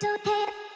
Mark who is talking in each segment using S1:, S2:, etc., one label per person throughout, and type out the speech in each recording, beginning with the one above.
S1: do it.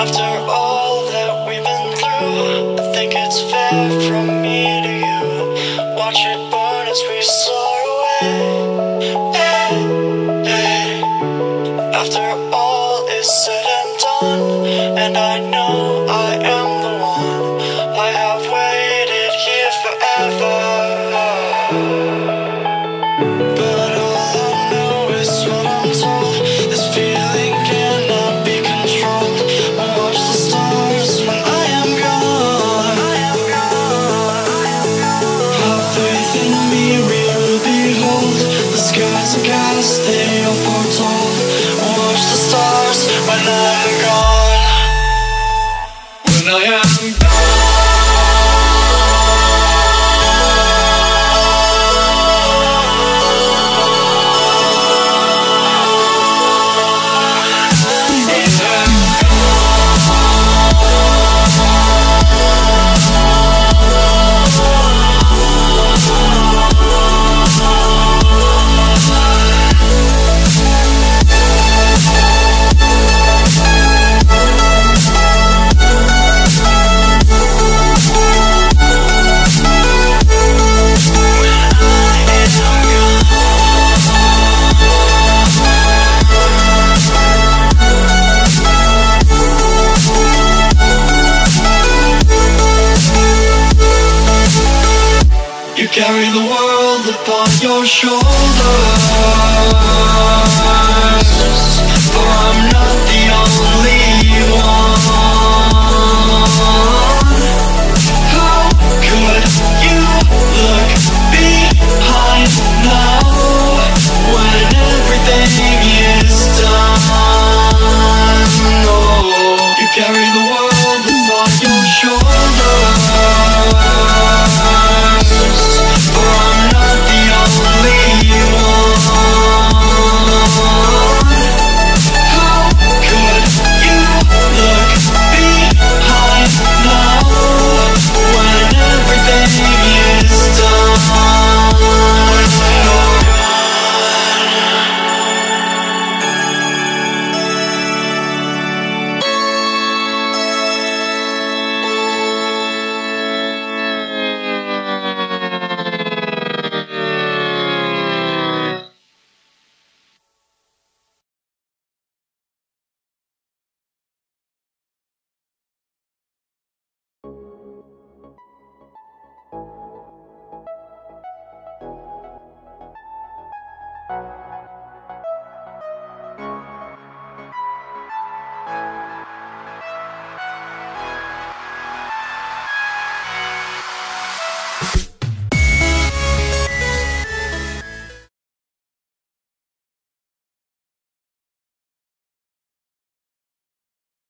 S1: After all that we've been through, I think it's fair from me. Carry the world upon your shoulders For I'm not the only one How could you look behind now When everything is done? Oh, you carry